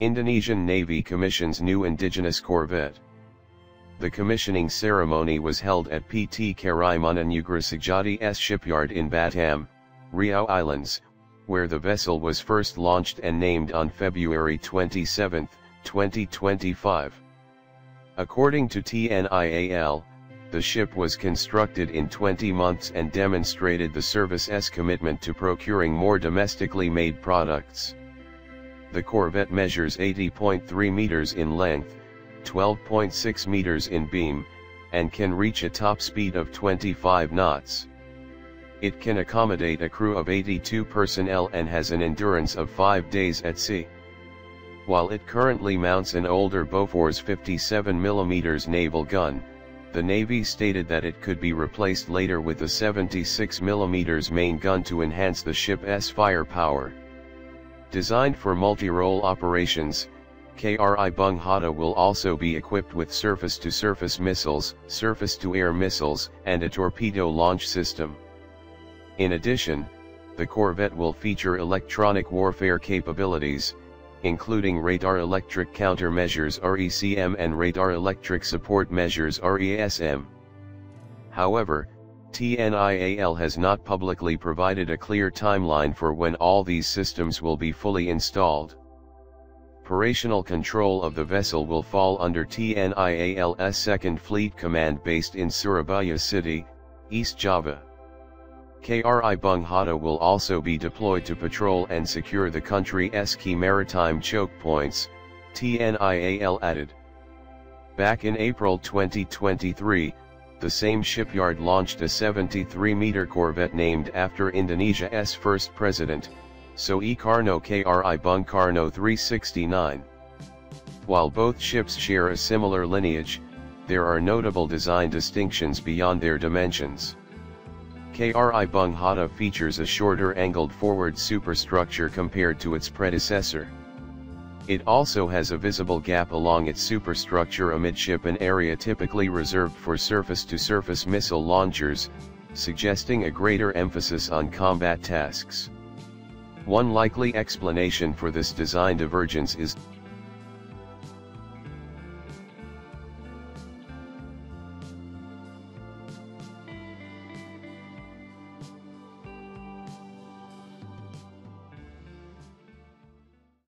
Indonesian Navy commissions new indigenous corvette. The commissioning ceremony was held at PT Karimun Anugrah Sejati's shipyard in Batam, Riau Islands, where the vessel was first launched and named on February 27, 2025. According to TNI AL, the ship was constructed in 20 months and demonstrated the service's commitment to procuring more domestically made products. The Corvette measures 80.3 meters in length, 12.6 meters in beam, and can reach a top speed of 25 knots. It can accommodate a crew of 82 personnel and has an endurance of 5 days at sea. While it currently mounts an older Bofors 57mm naval gun, the Navy stated that it could be replaced later with a 76mm main gun to enhance the ship's firepower. Designed for multi-role operations, KRI Bung Hatta will also be equipped with surface-to-surface -surface missiles, surface-to-air missiles, and a torpedo launch system. In addition, the Corvette will feature electronic warfare capabilities, including radar electric countermeasures RECM and radar electric support measures RESM. However, TNI AL has not publicly provided a clear timeline for when all these systems will be fully installed. Operational control of the vessel will fall under TNI AL's 2nd Fleet Command based in Surabaya City, East Java. KRI Bung Hatta will also be deployed to patrol and secure the country's key maritime choke points, TNI AL added. Back in April 2023, the same shipyard launched a 73-meter corvette named after Indonesia's first president, Sukarno KRI Bung Karno 369. While both ships share a similar lineage, there are notable design distinctions beyond their dimensions. KRI Bung Hatta features a shorter angled forward superstructure compared to its predecessor. It also has a visible gap along its superstructure amidship an area typically reserved for surface-to-surface -surface missile launchers, suggesting a greater emphasis on combat tasks. One likely explanation for this design divergence is,